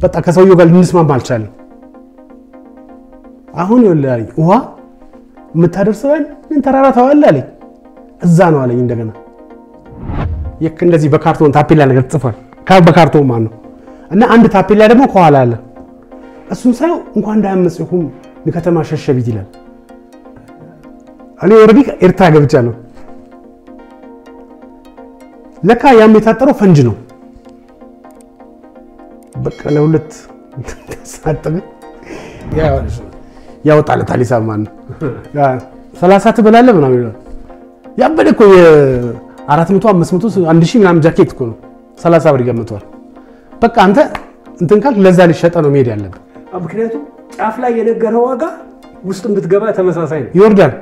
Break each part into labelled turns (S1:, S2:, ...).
S1: በቃ ከሰውየው ጋር ልንስማማ አልቻለም። አሁን ይኸውልህ አለኝ ውሃ የምታደርሰው ምን ተራራ ተዋል አለኝ። እዛ ነው አለኝ። እንደገና ልክ እንደዚህ በካርቶን ታፔላ ነገር ጽፏል። በካርቶን ማን ነው እና አንድ ታፔላ ደግሞ ከኋላ አለ። እሱን ሳየው እንኳን እንዳያመጽሁም ከተማ ሸሸቢት ይላል። እኔ already ኤርትራ ገብቻለሁ። ለካ ያም የታጠረው ፈንጅ ነው። በቃ ለሁለት ተሳጠበ ያወጣለታል ሂሳብ ማን ነው ሰላሳ ትበላለህ ምናምን ይላል። ያበደ እኮ የአራት መቶ አምስት መቶ አንድ ሺህ ምናምን ጃኬት እኮ ነው ሰላሳ ብር ይገምተዋል። በቃ አንተ እንትን ካልክ ለዛ ሊሸጠ ነው መሄድ ያለብን።
S2: ምክንያቱም ጫፍ ላይ የነገረው ዋጋ ውስጥ ብትገባ ተመሳሳይ ነው።
S1: ይወርዳል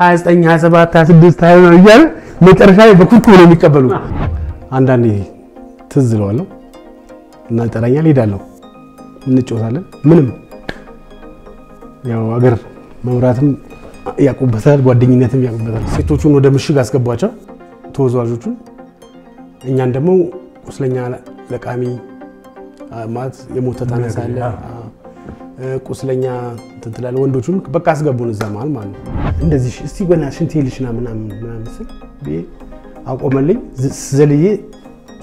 S1: 29 27 26 20 እያለ መጨረሻ ላይ በኩርኩ ነው የሚቀበሉ። አንዳንዴ ትዝ እለዋለሁ እና ይጠራኛል፣ ሄዳለሁ፣ እንጫወታለን። ምንም ያው አገር መምራትም ያውቁበታል፣ ጓደኝነትም ያውቁበታል። ሴቶቹን ወደ ምሽግ አስገቧቸው ተወዛዋዦቹን፣ እኛን ደግሞ ቁስለኛ ለቃሚ ማለት የሞተ ታነሳለህ፣ ቁስለኛ እንትን ትላለህ። ወንዶቹን በቃ አስገቡን እዛ መሀል ማለት ነው። እንደዚህ እስቲ ገና ሽንቴ ልሽና ምናምን ምናምን ስል አቆመልኝ። ዘልዬ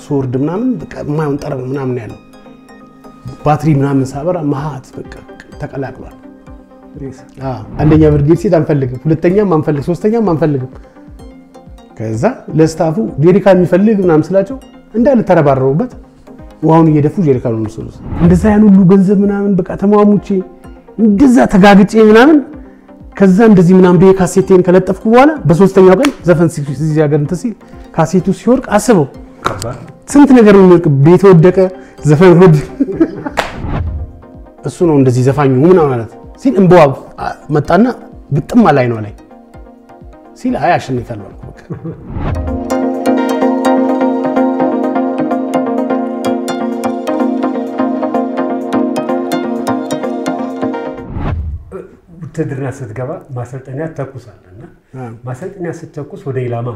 S1: ስወርድ ምናምን በቃ የማይሆን ጠረን ምናምን ያለው ባትሪ ምናምን ሳበራ መሀት በቃ ተቀላቅሏል። አንደኛ ብርጌድ ሴት አንፈልግም፣ ሁለተኛም አንፈልግ፣ ሶስተኛም አንፈልግም። ከዛ ለስታፉ ጄሪካ የሚፈልግ ምናምን ስላቸው እንዳለ ተረባረሩበት። ውሃውን እየደፉ ጄሪካ ነው የሚወስዱት። እንደዛ ያን ሁሉ ገንዘብ ምናምን በቃ ተሟሙቼ እንደዛ ተጋግጬ ምናምን ከዛ እንደዚህ ምናምን ብዬ ካሴቴን ከለጠፍኩ በኋላ በሶስተኛው ቀን ዘፈን ሀገር እንትን ሲል ካሴቱ ሲወርቅ አስበው ስንት ነገር ነው የሚወርቅ። ቤት ወደቀ፣ ዘፈን ወድ እሱ ነው እንደዚህ ዘፋኙ ምናምን ማለት ሲል እንበዋ መጣና ግጥም ላይ ነው ላይ ሲል አይ አሸንፊያለሁ አልኩ
S2: ውትድርና ስትገባ ማሰልጠኛ እና ማሰልጠኛ ስትተኩስ ወደ ኢላማ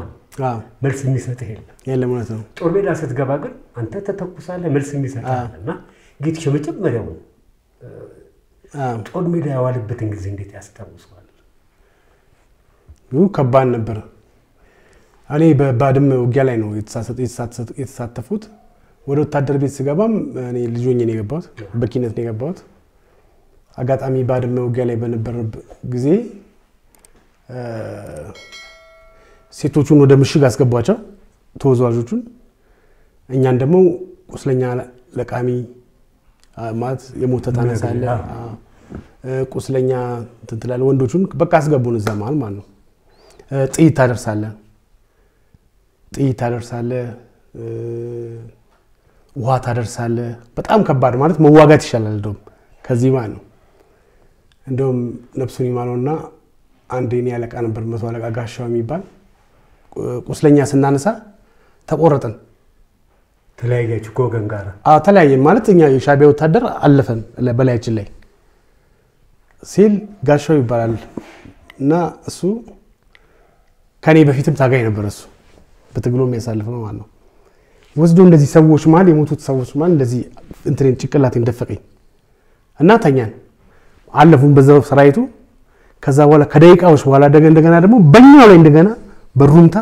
S2: መልስ የሚሰጥህ የለም።
S1: የለም እውነት ነው።
S2: ጦር ሜዳ ስትገባ ግን አንተ ተተኩሳለህ፣ መልስ የሚሰጥህ እና ጌትሽ የመጀመሪያው ጦር ሜዳ የዋልበትን ጊዜ እንዴት ያስታውሰዋል?
S1: ከባድ ነበር። እኔ በባድመ ውጊያ ላይ ነው የተሳተፉት። ወደ ወታደር ቤት ስገባም እኔ ልጅ ሆኜ ነው የገባሁት፣ በኪነት ነው የገባሁት። አጋጣሚ ባድመ ውጊያ ላይ በነበረበት ጊዜ ሴቶቹን ወደ ምሽግ አስገቧቸው ተወዛዋዦቹን፣ እኛን ደግሞ ቁስለኛ ለቃሚ ማለት የሞተ ታነሳለህ፣ ቁስለኛ እንትን ትላለህ። ወንዶቹን በቃ አስገቡን እዛ መሀል ማለት ነው። ጥይት ታደርሳለህ፣ ጥይት ታደርሳለህ፣ ውሃ ታደርሳለህ። በጣም ከባድ ማለት መዋጋት ይሻላል እንደውም ከዚህ ማለት ነው። እንደውም ነፍሱን ይማረውና አንድ የኔ አለቃ ነበር፣ መቶ አለቃ ጋሻው የሚባል ቁስለኛ ስናነሳ ተቆረጥን።
S2: ተለያያችሁ ከወገን ጋር?
S1: ተለያየን ማለት እኛ የሻዕቢያ ወታደር አለፈን በላያችን ላይ ሲል ጋሻው ይባላል እና እሱ ከኔ በፊትም ታጋይ ነበር። እሱ በትግሎ የሚያሳልፍ ነው ማለት ነው። ወስዶ እንደዚህ ሰዎች መሀል የሞቱት ሰዎች መሀል እንደዚህ እንትኔን ጭንቅላቴን ደፈቀኝ እና ተኛን። አለፉን በዛው ሰራዊቱ። ከዛ በኋላ ከደቂቃዎች በኋላ እንደገና ደግሞ በኛው ላይ እንደገና በሩምታ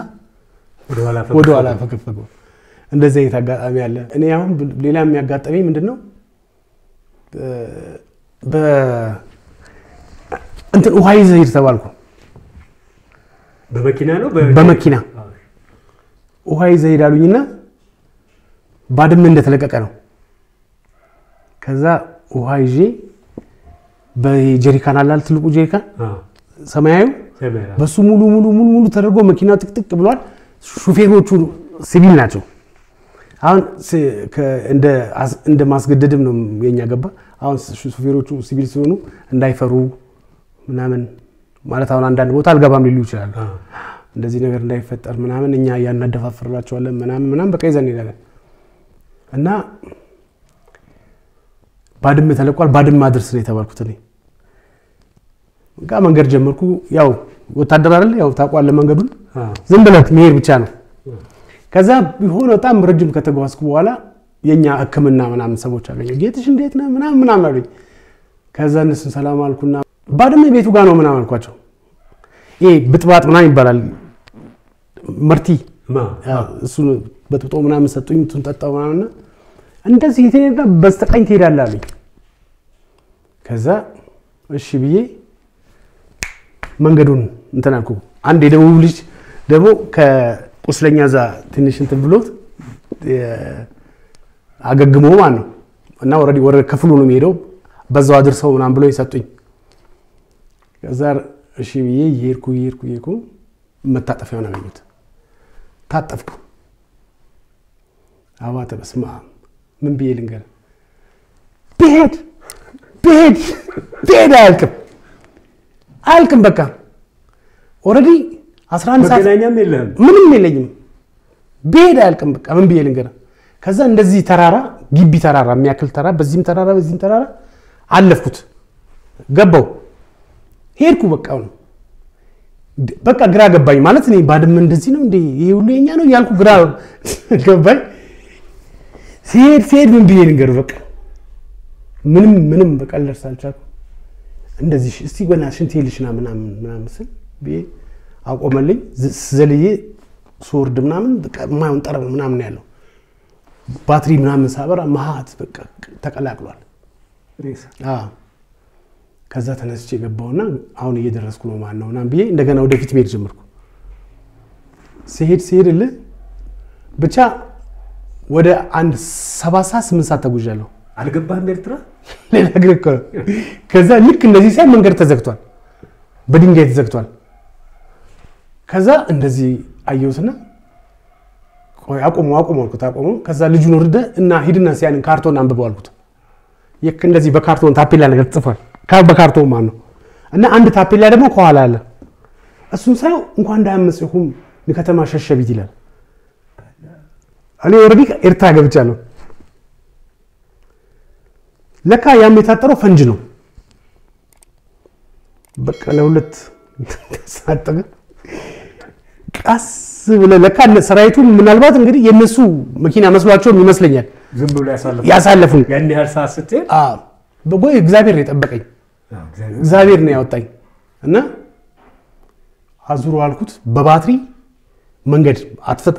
S1: ወደ ኋላ ፈገፈገው። እንደዚህ አይነት አጋጣሚ አለ። እኔ አሁን ሌላ የሚያጋጠመኝ ምንድን ነው እንትን ውሃ ይዘህ ሂድ ተባልኩ።
S2: በመኪና ነው
S1: በመኪና ውሃ ይዘህ ሂድ አሉኝና ባድመ እንደተለቀቀ ነው። ከዛ ውሃ ይዤ በጀሪካን አላል ትልቁ ጀሪካን ሰማያዊ በሱ ሙሉ ሙሉ ሙሉ ሙሉ ተደርጎ መኪናው ጥቅጥቅ ብሏል። ሹፌሮቹ ሲቪል ናቸው። አሁን እንደ ማስገደድም ነው የኛ ገባ። አሁን ሹፌሮቹ ሲቪል ሲሆኑ እንዳይፈሩ ምናምን ማለት አሁን አንዳንድ ቦታ አልገባም ሊሉ ይችላሉ። እንደዚህ ነገር እንዳይፈጠር ምናምን እኛ እያናደፋፍርላቸዋለን ምናምን ምናምን በቃ ይዘን እንሄዳለን እና ባድመ ተለቋል። ባድመ አድርስ ነው የተባልኩት እኔ በቃ መንገድ ጀመርኩ። ያው ወታደር አይደል ያው ታውቋለህ መንገዱን ዝም ብለህ መሄድ ብቻ ነው። ከዛ የሆነ በጣም ረጅም ከተጓዝኩ በኋላ የእኛ ሕክምና ምናምን ሰዎች አገኘሁ። ጌትሽ እንዴት ነህ ምናምን ምናምን አሉኝ። ከዛ እነሱን ሰላም አልኩና ባድመ ቤቱ ጋር ነው ምናምን አልኳቸው። ይሄ ብጥባጥ ምናምን ይባላል መርቲ እሱን በጥብጦ ምናምን ሰጡኝ። እሱን ጠጣው ምናምንና እንደዚህ ትሄድና በስተቀኝ ትሄዳለህ አሉኝ። ከዛ እሺ ብዬ መንገዱን እንትን አልኩ። አንድ የደቡብ ልጅ ደግሞ ከቁስለኛ እዛ ትንሽ እንትን ብሎት አገግሞ ማለት ነው እና already ወደ ክፍሉ ነው የሚሄደው በዛው አድርሰው ምናምን ብሎ ይሰጡኝ። ከዛ እሺ ብዬ እየሄድኩ እየሄድኩ እየሄድኩ መታጠፊያውን አገኙት። ታጠፍኩ። አባተ በስመ ምን ብዬ ልንገር፣ ብሄድ ብሄድ ብሄድ አያልቅም አያልቅም። በቃ already 11 ሰዓት
S2: መገናኛም የለህም።
S1: ምንም የለኝም። ብሄድ አያልቅም። በቃ ምን ብዬ ልንገር። ከዛ እንደዚህ ተራራ ግቢ ተራራ የሚያክል ተራራ በዚህም ተራራ በዚህም ተራራ አለፍኩት፣ ገባው፣ ሄድኩ። በቃ ነው በቃ ግራ ገባኝ። ማለት እኔ ባድመ እንደዚህ ነው እንዴ ይሄ ሁሉ የኛ ነው እያልኩ ግራ ገባኝ። ሲሄድ ሲሄድ ምን ብዬ ልንገር፣ በቃ ምንም ምንም በቃ ልደርስ አልቻልኩም። እንደዚህ እስቲ ገና ሽንት ልሽና ምናምን ምናምን ስል ብዬ አቆመልኝ። ዘልዬ ስወርድ ምናምን በቃ የማይሆን ጠረን ምናምን ያለው ባትሪ ምናምን ሳበራ መሀት በቃ ተቀላቅሏል። አዎ። ከዛ ተነስቼ ገባውና አሁን እየደረስኩ ነው ማን ነው ምናምን ብዬ እንደገና ወደፊት መሄድ ጀመርኩ። ሲሄድ ሲሄድልህ ብቻ ወደ አንድ ሰባት ሰዓት ስምንት ሰዓት ተጉዣለሁ።
S2: አልገባህም ኤርትራ?
S1: ሌላ ግን እኮ ነው። ከዛ ልክ እንደዚህ ሳይ መንገድ ተዘግቷል፣ በድንጋይ ተዘግቷል። ከዛ እንደዚህ አየሁትና ቆይ አቁሙ አቁሙ አልኩት። አቁሙ። ከዛ ልጁን ወርደ እና ሂድና ሲያንን ካርቶን አንብበው አልኩት። ልክ እንደዚህ በካርቶን ታፔላ ነገር ተጽፏል፣ በካርቶን ማለት ነው። እና አንድ ታፔላ ደግሞ ከኋላ አለ። እሱን ሳየው እንኳን እንዳያመጽሁም ከተማ ሸሸቢት ይላል። እኔ already ኤርትራ ገብቻለሁ። ለካ ያም የታጠረው ፈንጅ ነው። በቃ ለሁለት ሳጠገ ቀስ ብለህ ለካ ሰራዊቱ ምናልባት እንግዲህ የነሱ መኪና መስሏቸውም ይመስለኛል
S2: ዝም ብሎ ያሳለፉ
S1: ያሳለፉን።
S2: ያን ያህል ሰዓት ስትሄድ
S1: በጎይ እግዚአብሔር ነው የጠበቀኝ፣ እግዚአብሔር ነው ያወጣኝ እና አዙሮ አልኩት በባትሪ መንገድ አትፈት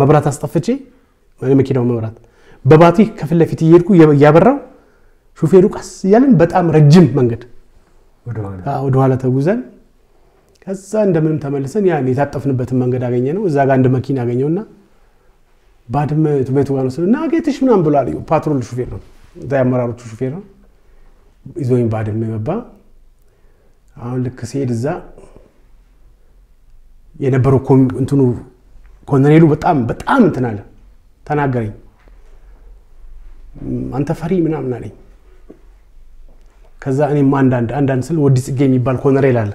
S1: መብራት አስጠፍቼ መኪናው መብራት በባትሪ ከፊት ለፊት እየሄድኩ እያበራው ሹፌሩ ቀስ እያለን በጣም ረጅም መንገድ ወደኋላ ተጉዘን ከዛ እንደምንም ተመልሰን ያን የታጠፍንበትን መንገድ አገኘ ነው። እዛ ጋር አንድ መኪና አገኘውና ባድመ ቤቱ ጋር ነው እና ጌትሽ ምናምን ብሏል። ፓትሮል ሹፌር ነው፣ እዛ የአመራሮቹ ሹፌር ነው። ይዞኝ ባድመ ገባ። አሁን ልክ ሲሄድ እዛ የነበረው እንትኑ ኮሎኔሉ በጣም በጣም እንትን አለ፣ ተናገረኝ። አንተ ፈሪ ምናምን አለኝ። ከዛ እኔም አንዳንድ አንዳንድ ስል ወዲ ጽጌ የሚባል ኮሎኔል አለ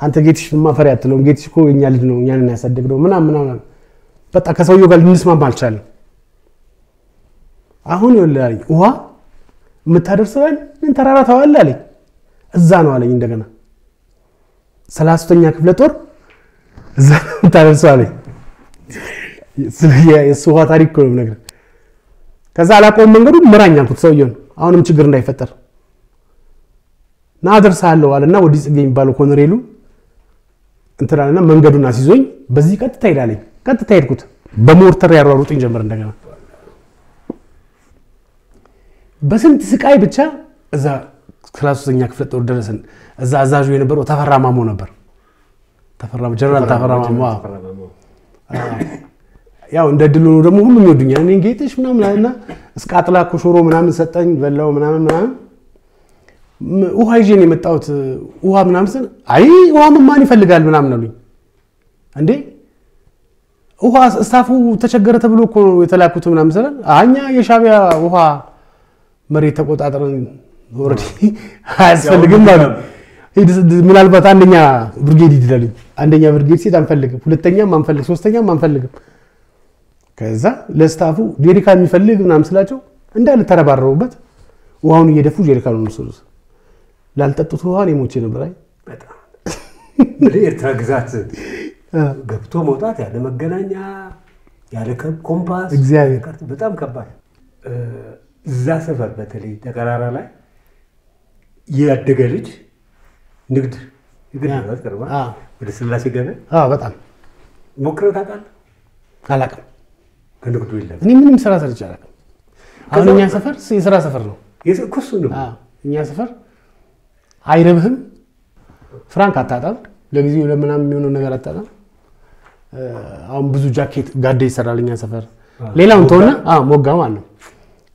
S1: አንተ ጌትሽ ማፈሪያ አትለውም። ጌትሽ እኮ የኛ ልጅ ነው እኛን ያሳደግነው ምናምን ምናምን። በቃ ከሰውየው ጋር ልንስማማ አልቻለም። አሁን ይኸውልህ አለኝ ውሃ የምታደርሰን ምን ተራራ ታዋለህ አለኝ። እዛ ነው አለኝ እንደገና ሰላሳተኛ ክፍለ ጦር እዛ ነው የምታደርሰው አለኝ። የእሱ ውሃ ታሪክ ነው የምነግርህ። ከዛ አላውቀውም መንገዱን ምራኝ አልኩት ሰውየውን አሁንም ችግር እንዳይፈጠር ና አደርሳለሁ አለና ወዲህ ጽጌ የሚባለው ኮሎኔሉ እንትን አለና መንገዱን አስይዞኝ በዚህ ቀጥታ ሄዳለኝ። ቀጥታ ሄድኩት። በሞርተር ያሯሩጥኝ ጀመር እንደገና በስንት ስቃይ ብቻ እዛ ሰላሳ ሦስተኛ ክፍለ ጦር ደረስን። እዛ አዛዡ የነበረው ተፈራ ማሞ ነበር። ጀነራል ተፈራ ማሞ ያው እንደ ድሉ ደግሞ ሁሉም ይወዱኛል። እኔ ጌጥሽ ምናምን አለና እስከ አጥላ ኮሾሮ ምናምን ሰጠኝ በላው ምናምን ምናምን ውሃ ይዤ ነው የመጣሁት። ውሃ ምናምን ስል አይ ውሃ ማን ይፈልጋል ምናምን አሉኝ። እንዴ ውሃ ስታፉ ተቸገረ ተብሎ እኮ ነው የተላኩት ምናምን ስለ እኛ የሻቢያ ውሃ መሬት ተቆጣጥረን ኦልሬዲ አያስፈልግም ማለት ምናልባት አንደኛ ብርጌድ ይድላሉኝ። አንደኛ ብርጌድ ሴት አንፈልግም፣ ሁለተኛም አንፈልግ፣ ሶስተኛም አንፈልግም። ከዛ ለስታፉ ጄሪካ የሚፈልግ ምናምን ስላቸው እንዳለ ተረባረሩበት። ውሃውን እየደፉ ጄሪካኑን ወሰዱት። ላልጠጡት ውሃ እኔ ሞቼ ነበር። አይ
S2: ኤርትራ ግዛት ገብቶ መውጣት ያለ መገናኛ ያለ ኮምፓስ
S1: እግዚአብሔር
S2: በጣም ከባድ። እዛ ሰፈር በተለይ ተቀራራ ላይ ያደገ ልጅ ንግድ ወደ ስላሴ ገበያ
S1: በጣም
S2: ሞክረህ ታውቃለህ?
S1: አላውቅም።
S2: ከንግዱ የለም
S1: እኔ ምንም ስራ ሰርቼ አላውቅም። አሁን እኛ ሰፈር የስራ ሰፈር ነው።
S2: እኮ እሱ ነው
S1: እኛ ሰፈር አይረብህም፣ ፍራንክ አታጣም፣ ለጊዜው ለምናምን የሚሆነው ነገር አታጣም። አሁን ብዙ ጃኬት ጋዴ ይሰራል እኛ ሰፈር። ሌላውን ተሆነ ሞጋ ማለት ነው።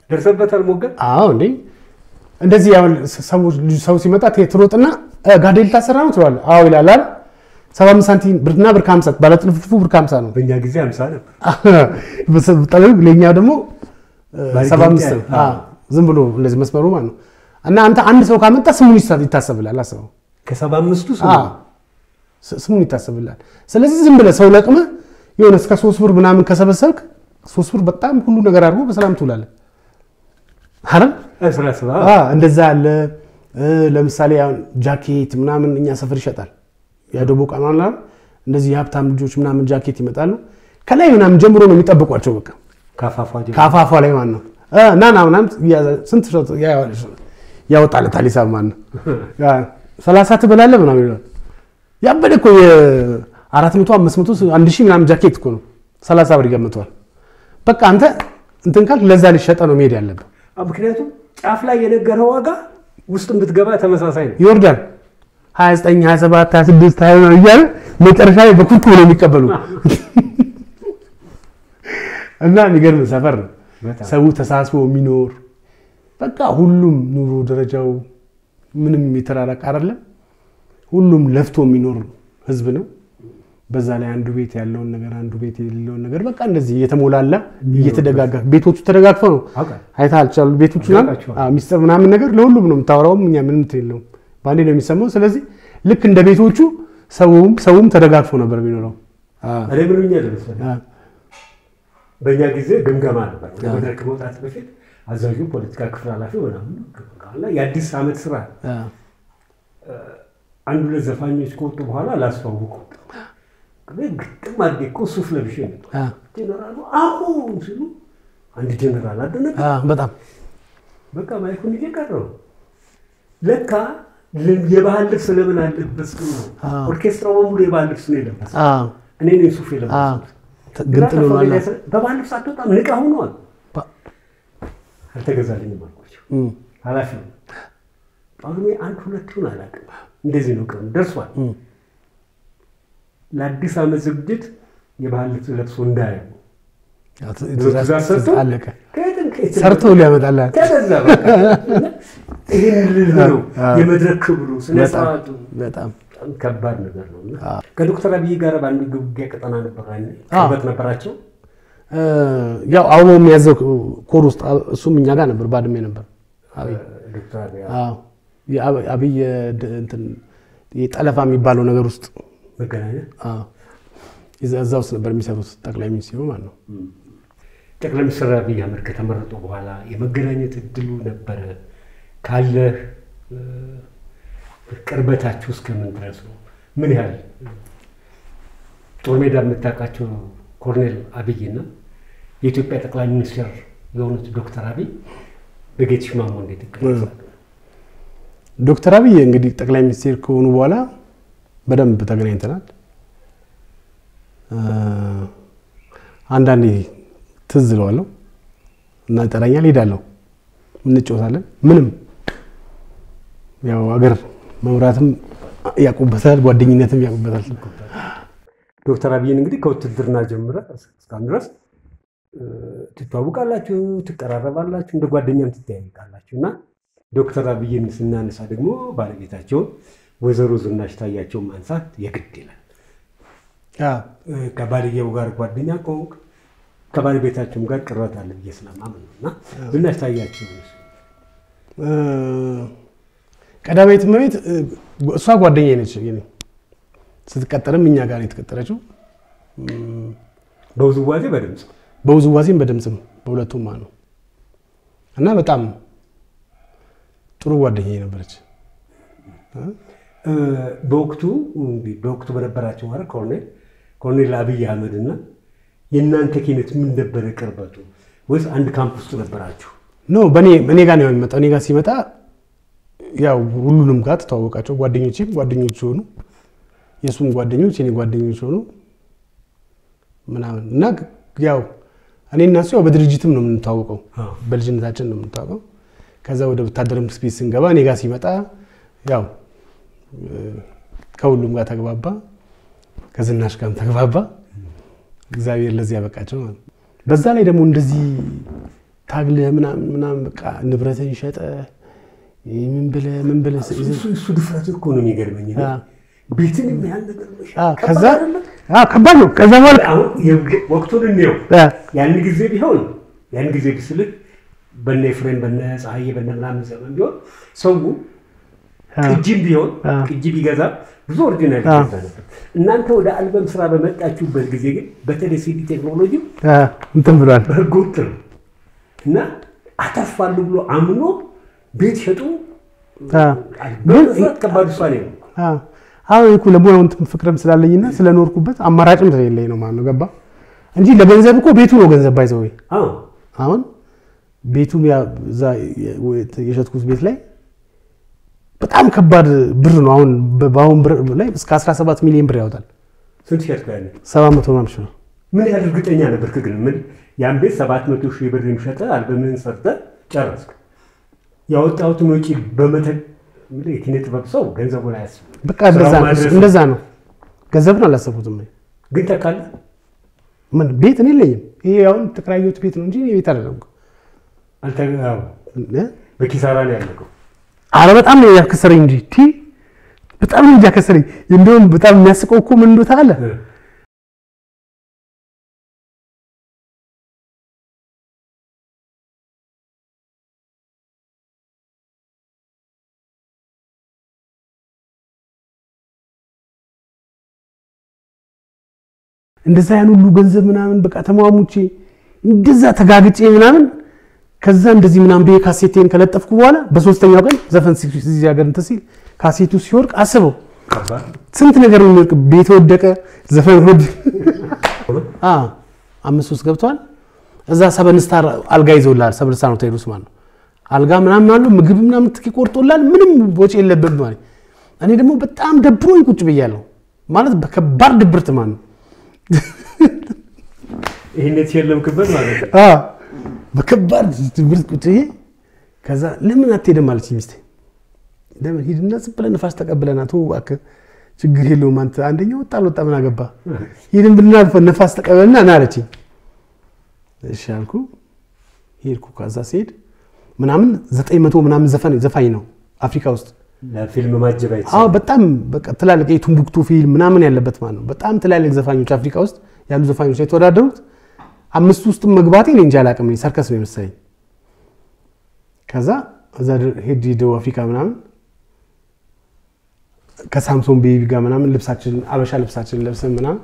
S2: ደርሰበታል
S1: አዎ እንዴ እንደዚህ ሰዎች ሰው ሲመጣ ትሮጥና ጋዴ ልታሰራ ነው ትለዋለህ። አዎ ይላል? ሰባ አምስት ሳንቲም ብርና ብር ከሀምሳ ባለጥልፍልፉ ብር ከሀምሳ ነው።
S2: በእኛ ጊዜ አምሳ ነበር።
S1: ለእኛ ደግሞ ሰባ አምስት ዝም ብሎ እንደዚህ መስመሩ ማለት ነው። እና አንተ አንድ ሰው ካመጣ ስሙን ይታሰብልሃል። አስበው።
S2: ከሰባ አምስቱ
S1: ስሙን ይታሰብልሃል። ስለዚህ ዝም ብለህ ሰው ለቅመህ የሆነ እስከ ሶስት ብር ምናምን ከሰበሰብክ ሶስት ብር በጣም ሁሉ ነገር አድርጎ በሰላም ትውላለህ። እንደዛ አለ። እ፣ ለምሳሌ አሁን ጃኬት ምናምን እኛ ሰፈር ይሸጣል። ያደቦ ቃና እንደዚህ የሀብታም ልጆች ምናምን ጃኬት ይመጣሉ። ከላይ ምናምን ጀምሮ ነው የሚጠብቋቸው በቃ።
S2: ካፋፏ
S1: ላይ ማለት ነው እ፣ ና ና ምናምን እያዘ- ስንት ያወጣለታል ሂሳብ ማለት ነው። ያ ሰላሳ ትበላለህ ምናምን ይላል። ያበደ እኮ የአራት መቶ አምስት መቶ አንድ ሺህ ምናምን ጃኬት እኮ ነው ሰላሳ ብር ይገምተዋል። በቃ አንተ እንትን ካልክ ለዛ ሊሸጠ ነው መሄድ ያለብህ።
S2: ምክንያቱም ጫፍ ላይ የነገረው ዋጋ ውስጥ ብትገባ ተመሳሳይ ነው።
S1: ይወርዳል 29 27 26 20 ነው እያለ መጨረሻ ላይ በኩርኩ ነው የሚቀበሉ እና የሚገርም ሰፈር ነው። ሰው ተሳስቦ የሚኖር በቃ ሁሉም ኑሮ ደረጃው ምንም የተራራቀ አይደለም። ሁሉም ለፍቶ የሚኖር ህዝብ ነው። በዛ ላይ አንዱ ቤት ያለውን ነገር አንዱ ቤት የሌለውን ነገር በቃ እንደዚህ እየተሞላላ እየተደጋገፈ ቤቶቹ ተደጋግፈው ነው አይተሃል ቻሉ ቤቶቹ ሚስጥር ምናምን ነገር ለሁሉም ነው የምታወራውም እኛ ምንም እንትን የለውም በአንዴ ነው የሚሰማው። ስለዚህ ልክ እንደ ቤቶቹ ሰውም ሰውም ተደጋግፎ ነበር የሚኖረው።
S2: እኔ ምን ብኛለሁ መሰለህ?
S1: አዎ፣
S2: በእኛ ጊዜ ግምገማ ነበር። ወደ መውጣት በፊት አዛዡ ፖለቲካ ክፍል ኃላፊ ምናምን ግምገማ የአዲስ ዓመት ስራ አንድ ሁለት ዘፋኞች ከወጡ በኋላ ላስተዋውቁ ግጥም አድርጌ እኮ ሱፍ ለብሼ ነው
S1: አዎ፣
S2: ጀነራሉ አሁን ሲሉ አንድ ጀነራል አደነቀ።
S1: አዎ፣ በጣም
S2: በቃ ማይኩን ይዤ ቀረሁ። ለካ የባህል ልብስ ለምን አለበስክ ነው። ኦርኬስትራው በሙሉ የባህል ልብስ ነው የለበሰ።
S1: አዎ፣
S2: እኔ ሱፍ ከፈለገ በባህል ልብስ አትወጣም ንቃ ሆኗል። አልተገዛልኝም አልኳቸው። ኃላፊ ነው ጳጉሜ አንድ ሁለቱን አላውቅም። እንደዚህ ነው ቀኑ ደርሷል። ለአዲስ ዓመት ዝግጅት የባህል ልብስ ለብሶ እንዳያዩ
S1: ሰርቶ ሊያመጣልህ
S2: ተገዛ ይህን ልል ነው የመድረክ ክብሩ ስነ
S1: በጣም
S2: ከባድ ነገር ነው። ከዶክተር አብይ ጋር በአንድ ውጊያ ቀጠና ነበር ቅርበት ነበራቸው።
S1: ያው አብሮ የሚያዘው ኮር ውስጥ እሱም እኛ ጋር ነበር፣ ባድሜ ነበር። አብይ የጠለፋ የሚባለው ነገር ውስጥ እዛ ውስጥ ነበር የሚሰሩት ጠቅላይ ሚኒስትሩ ማለት ነው።
S2: ጠቅላይ ሚኒስትር አብይ አህመድ ከተመረጡ በኋላ የመገናኘት እድሉ ነበረ ካለህ እ፣ ቅርበታችሁ እስከምን ድረስ ነው? ምን ያህል ጦር ሜዳ የምታውቃቸው ኮሎኔል አብይና የኢትዮጵያ ጠቅላይ ሚኒስትር የሆኑት ዶክተር አብይ በጌትሽ ማሞ እንዴት ይገለጻሉ?
S1: ዶክተር አብይ እንግዲህ ጠቅላይ ሚኒስትር ከሆኑ በኋላ በደንብ ተገናኝተናል። አንዳንዴ ትዝ እለዋለሁ እና ይጠራኛል፣ ሄዳለሁ፣ እንጫወታለን። ምንም ያው አገር መምራትም ያውቁበታል፣ ጓደኝነትም ያውቁበታል።
S2: ዶክተር አብይን እንግዲህ ከውትድርና ጀምረ እስካሁን ድረስ ትተዋውቃላችሁ፣ ትቀራረባላችሁ፣ እንደ ጓደኛም ትተያይቃላችሁ እና ዶክተር አብይን ስናነሳ ደግሞ ባለቤታቸውን ወይዘሮ ዝናሽ ታያቸውን ማንሳት የግድ ይላል። ከባልየው ጋር ጓደኛ ከሆንክ ከባለቤታቸውም ጋር ቅርበት አለ ብዬ ስለማምን ነው እና ዝናሽ ታያቸው
S1: ቀዳማዊት እመቤት እሷ ጓደኛዬ ነች። ስትቀጠርም እኛ ጋር የተቀጠረችው።
S2: በውዝዋዜ በድምፅ
S1: በውዝዋዜም በድምፅም በሁለቱም ነው እና በጣም ጥሩ ጓደኛዬ ነበረች።
S2: እ፣ በወቅቱ በወቅቱ በነበራቸው ወረ ኮሎኔል ኮሎኔል አብይ አህመድ እና የእናንተ ኪነት ምን ነበረ ቅርበቱ? ወይስ አንድ ካምፕ ውስጥ ነበራችሁ?
S1: ኖ በእኔ እኔ ጋር ነው የሚመጣው። እኔ ጋር ሲመጣ ያው ሁሉንም ጋር ተተዋወቃቸው። ጓደኞቼም ጓደኞች ሆኑ፣ የእሱም ጓደኞች የኔ ጓደኞች ሆኑ ምናምን እና ያው እኔ እና እሱ ያው በድርጅትም ነው የምንተዋወቀው፣
S2: አዎ።
S1: በልጅነታችን ነው የምንተዋወቀው። ከዛ ወደ ወታደር ቤት ስንገባ እኔ ጋር ሲመጣ ያው ከሁሉም ጋር ተግባባ፣ ከዝናሽ ጋርም ተግባባ። እግዚአብሔር ለዚህ ያበቃቸው ማለት ነው። በዛ ላይ ደግሞ እንደዚህ ታግለ ምናምን ምናምን በቃ ንብረትን ሸጠ ምን ብለ ምን ብለ
S2: እሱ ድፍረት እኮ ነው የሚገርመኝ። ቤትን የሚያህል ነገር
S1: ከዛ ከባድ ነው። ከዛ በኋላ
S2: ወቅቱን እንየው። ያን ጊዜ ቢሆን ያን ጊዜ ብስልህ በነ ኤፍሬም በነ ፀሐዬ በነ ምናምን ዘመን ቢሆን ሰው ቅጂም ቢሆን ቅጂ ቢገዛ ብዙ original
S1: አ።
S2: ይገዛ ነበር። እናንተ ወደ አልበም ስራ በመጣችሁበት ጊዜ ግን በተለይ ሲዲ ቴክኖሎጂ
S1: እንትን ብሏል።
S2: በህገ ወጥ ነው እና አተርፋለሁ ብሎ አምኖ ቤት ሸጡ። ከባድ ውሳኔ ነው።
S1: አ፣ አሁን እኮ ለሙያው እንትን ፍቅርም ስላለኝና ስለኖርኩበት አማራጭም ስለሌለኝ ነው ማለት ነው። ገባ እንጂ ለገንዘብ እኮ ቤቱ ነው ገንዘብ ባይዘው
S2: አዎ
S1: አሁን ቤቱም ያ እዛ የሸጥኩት ቤት ላይ በጣም ከባድ ብር ነው። አሁን በአሁን ብር ላይ እስከ 17 ሚሊዮን ብር ያወጣል።
S2: ስንት ሸጥኩ ያለ
S1: 700 ምናምን ሺህ ነው።
S2: ምን ያህል እርግጠኛ ነበርክ ግን? ምን ያን ቤት ሰባት መቶ ሺህ ብር የሚሸጠ አልበምህን ሰርተህ ጨረስክ። ያወጣሁትን ወጪ በመተ የኪነ ጥበብ ሰው ገንዘቡን አያስብም።
S1: በቃ እንደዛ ነው። ገንዘብን አላሰብኩትም።
S2: ግን ተካለህ
S1: ምን ቤት እኔ የለኝም። ይሄ አሁን ተከራየሁት ቤት ነው እንጂ እኔ ቤት አይደለም?
S2: በኪሳራ ነው ያለቀው።
S1: አረ በጣም ነው ያከሰረኝ እንጂ ቲ በጣም ነው ያከሰረኝ። እንደውም በጣም የሚያስቀው እኮ ምን እንደው ታውቃለህ? እንደዛ ያን ሁሉ ገንዘብ ምናምን በቃ ተሟሙቼ እንደዛ ተጋግጬ ምናምን ከዛ እንደዚህ ምናምን ብዬ ካሴቴን ከለጠፍኩ በኋላ በሶስተኛው ቀን ዘፈን እዚህ ሀገር እንትን ሲል ካሴቱ ሲወድቅ አስበው ስንት ነገር ነው የሚወድቅ። ቤት ወደቀ፣ ዘፈን ወደ አምስት ውስጥ ገብተዋል። እዛ seven star አልጋ ይዘውልሃል። seven star ነው ተሄዱስ ማለት ነው። አልጋ ምናምን አሉ ምግብ ምናምን ትኬት ቆርጦልሃል። ምንም ወጪ የለብን ማለት እኔ ደግሞ በጣም ደብሮኝ ቁጭ ብያለሁ ማለት በከባድ ድብርት ማለት ነው።
S2: ይህን የተሸለምክበት ማለት ነው።
S1: በከባድ ትምህርት ቁጭ ብዬ ከዛ ለምን አትሄድም አለችኝ ሚስቴ። ለምን ሂድና ዝም ብለህ ንፋስ ተቀብለና ተው እባክህ ችግር የለውም አንተ አንደኛው ወጣ አልወጣ ምን አገባ ሂድን ብልና ነፋስ ተቀበልና ና አለችኝ። እሺ አልኩ ሄድኩ። ከዛ ሲሄድ ምናምን ዘጠኝ መቶ ምናምን ዘፋኝ ነው አፍሪካ ውስጥ
S2: ለፊልም ማጀብ
S1: አዎ በጣም በቃ ትላልቅ የቱምቡክቱ ፊልም ምናምን ያለበት ማለት ነው። በጣም ትላልቅ ዘፋኞች አፍሪካ ውስጥ ያሉ ዘፋኞች ላይ የተወዳደሩት አምስቱ ውስጥ መግባቴ እኔ እንጃ አላውቅም። ሰርከስ ነው የመሰለኝ። ከዛ እዛ ሄድ ደቡብ አፍሪካ ምናምን ከሳምሶን ቤቢ ጋር ምናምን ልብሳችን አበሻ ልብሳችን ለብሰን ምናምን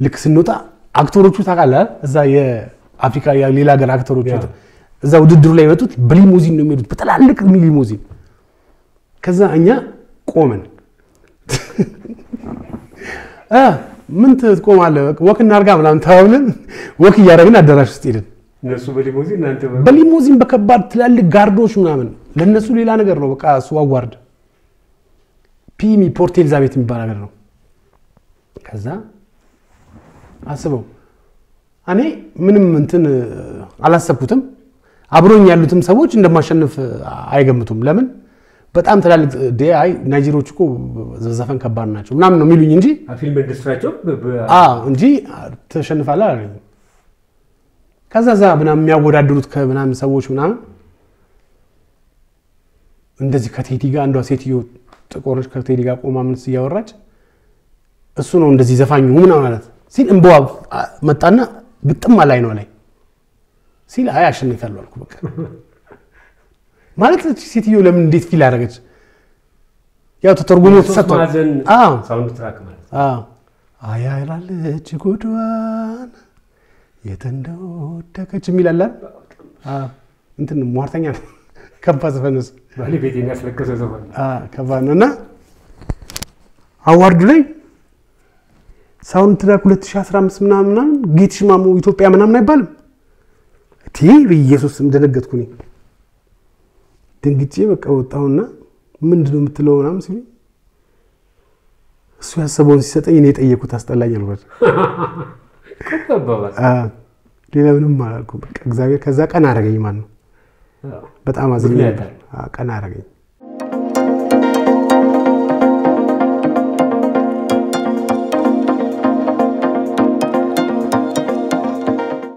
S1: ልክ ስንወጣ actor ኦቹ ታውቃለህ? እዛ የአፍሪካ ሌላ ሀገር actor ኦች
S2: ያ።
S1: እዛ ውድድሩ ላይ የመጡት በሊሞዚን ነው የሚሄዱት፣ በትላልቅ ሊሞዚን ከዛ እኛ ቆመን እ ምን ትቆማለህ? walk እናድርጋ ምናምን ተባብለን walk እያደረግን አዳራሽ ውስጥ ሄድን።
S2: በሊሞዚን
S1: በከባድ ትላልቅ guard ኦች ምናምን ለእነሱ ሌላ ነገር ነው። በቃ እሱ award ፒሚ ፖርት ኤልዛቤት የሚባል ሀገር ነው። ከዛ አስበው እኔ ምንም እንትን አላሰብኩትም። አብሮኝ ያሉትም ሰዎች እንደማሸንፍ አይገምቱም። ለምን በጣም ትላልቅ ዴ አይ ናይጄሪያዎች እኮ ዘፈን ከባድ ናቸው ምናምን ነው የሚሉኝ እንጂ
S2: ፊልም ኢንዱስትሪያቸው
S1: እንጂ ትሸንፋለህ አላለኝም። ከዛ ዛ ምናምን የሚያወዳድሩት ከምናምን ሰዎች ምናምን እንደዚህ ከቴዲ ጋር አንዷ ሴትዮ ጥቁሮች ከቴዲ ጋር ቆማ ምን እያወራች እሱ ነው እንደዚህ ዘፋኙ ምናምን ማለት ሲል እንበዋ መጣና ግጥም ላይ ነው ላይ ሲል አይ አሸንፊያለሁ አልኩ። በቃ ማለት ሴትዮ ለምን እንዴት ፊል አደረገች? ያው ተተርጉሞ ተሰጥቷል። አያላለች ጉድዋን የተንደወደቀች የሚል አለ እንትን ሟርተኛ ከባድ ዘፈን ከባድ ነው እና award ኡ ላይ sound track 2015 ምናምን ምናምን ጌትሽ ማሞ ኢትዮጵያ ምናምን አይባልም። ቲ በኢየሱስ ስም ደነገጥኩ። እኔ ደንግጬ በቃ ወጣሁና ምንድን ነው የምትለው ምናምን ሲሉኝ እሱ ያሰበውን ሲሰጠኝ እኔ የጠየኩት አስጠላኝ አልኳት። ሌላ ምንም አላልኩም። በቃ እግዚአብሔር ከዛ ቀን አረገኝ። ማን ነው በጣም
S2: አለ።
S1: ቀን አረገኝ።